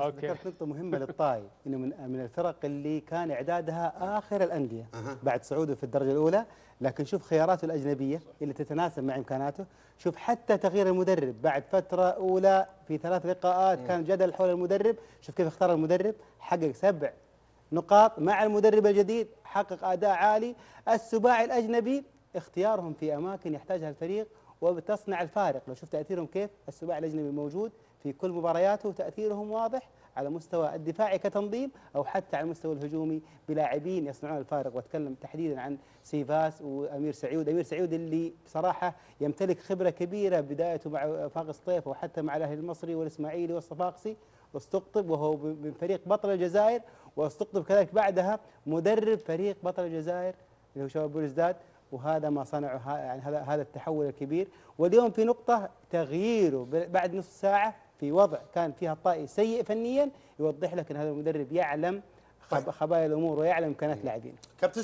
أوكي. ذكرت نقطة مهمة للطائي إنه من من الفرق اللي كان إعدادها آخر الأندية بعد صعوده في الدرجة الأولى. لكن شوف خياراته الأجنبية اللي تتناسب مع إمكاناته. شوف حتى تغيير المدرب بعد فترة أولى في ثلاث لقاءات كان جدل حول المدرب. شوف كيف اختار المدرب حقق سبع نقاط مع المدرب الجديد حقق أداء عالي. السباعي الأجنبي اختيارهم في أماكن يحتاجها الفريق وبتصنع الفارق. لو شفت تأثيرهم كيف السباعي الأجنبي موجود في كل مبارياته وتأثيرهم واضح على مستوى الدفاعي كتنظيم أو حتى على المستوى الهجومي بلاعبين يصنعون الفارق. وأتكلم تحديدا عن سيفاس وأمير سعيود، أمير سعيود اللي بصراحة يمتلك خبرة كبيرة بدايته مع وفاق سطيف وحتى مع الأهلي المصري والإسماعيلي والصفاقسي. واستقطب وهو من فريق بطل الجزائر. واستقطب كذلك بعدها مدرب فريق بطل الجزائر اللي هو شباب بلوزداد وهذا ما صنعه ه- يعني هذا هذا التحول الكبير. واليوم في نقطة تغييره بعد نصف ساعة في وضع كان فيها الطائي سيء فنيا يوضح لك إن هذا المدرب يعلم خب- خبايا الأمور ويعلم امكانيات لاعبين. كابتن